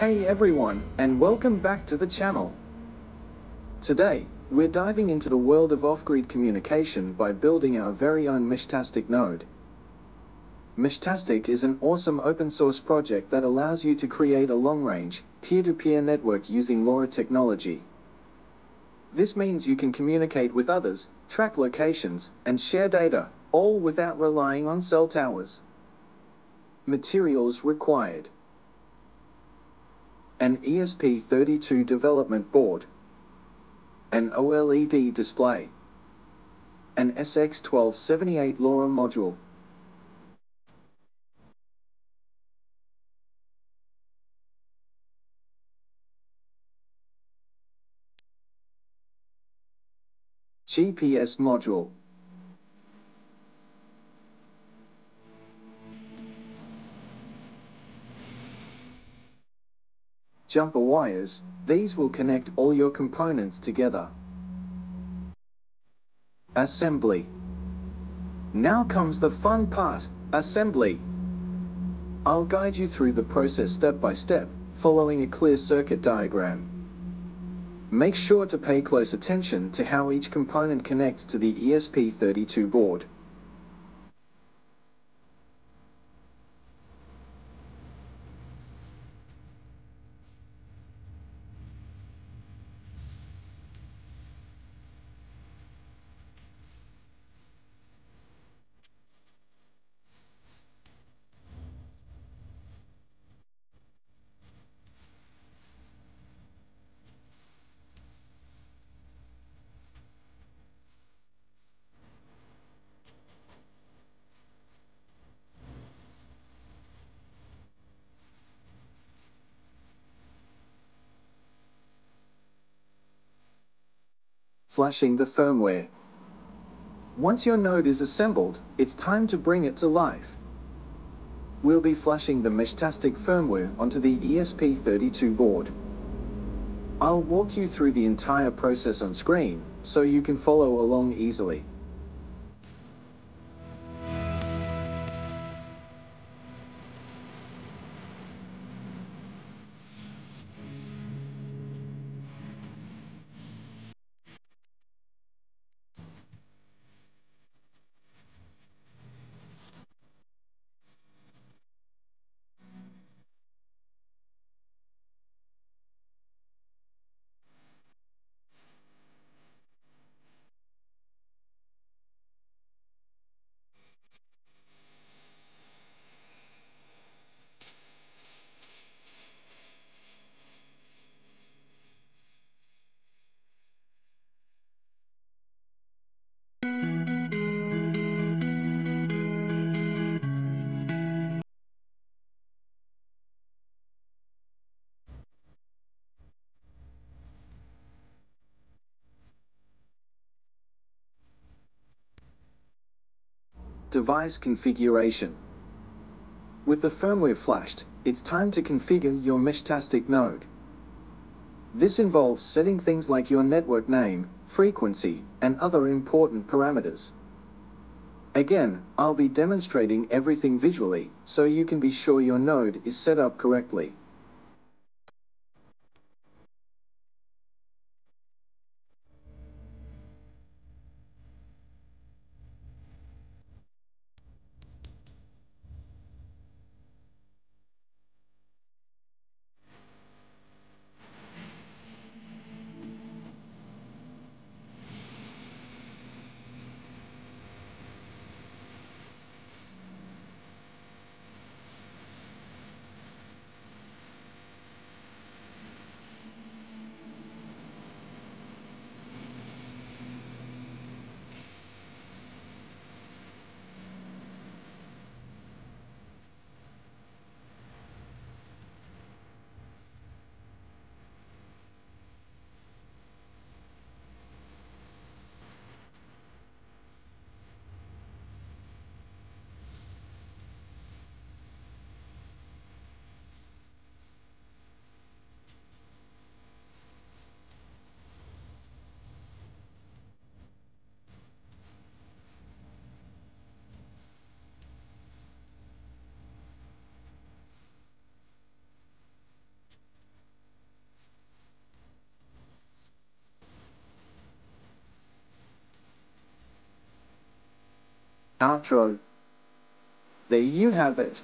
Hey everyone, and welcome back to the channel. Today, we're diving into the world of off-grid communication by building our very own Meshtastic node. Meshtastic is an awesome open source project that allows you to create a long-range, peer-to-peer network using LoRa technology. This means you can communicate with others, track locations, and share data, all without relying on cell towers. Materials required. An ESP32 development board. An OLED display. An SX1278 LoRa module. GPS module. Jumper wires, these will connect all your components together. Assembly. Now comes the fun part, assembly. I'll guide you through the process step by step, following a clear circuit diagram. Make sure to pay close attention to how each component connects to the ESP32 board. Flashing the firmware. Once your node is assembled, it's time to bring it to life. We'll be flashing the Meshtastic firmware onto the ESP32 board. I'll walk you through the entire process on screen, so you can follow along easily. Device configuration. With the firmware flashed, it's time to configure your Meshtastic node. This involves setting things like your network name, frequency, and other important parameters. Again, I'll be demonstrating everything visually, so you can be sure your node is set up correctly. Outro. There you have it.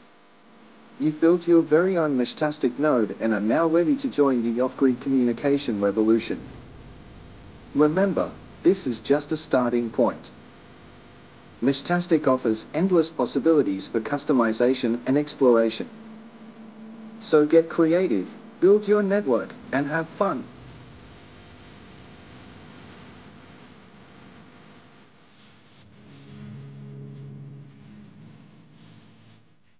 You've built your very own Meshtastic node and are now ready to join the off-grid communication revolution. Remember, this is just a starting point. Meshtastic offers endless possibilities for customization and exploration. So get creative, build your network, and have fun.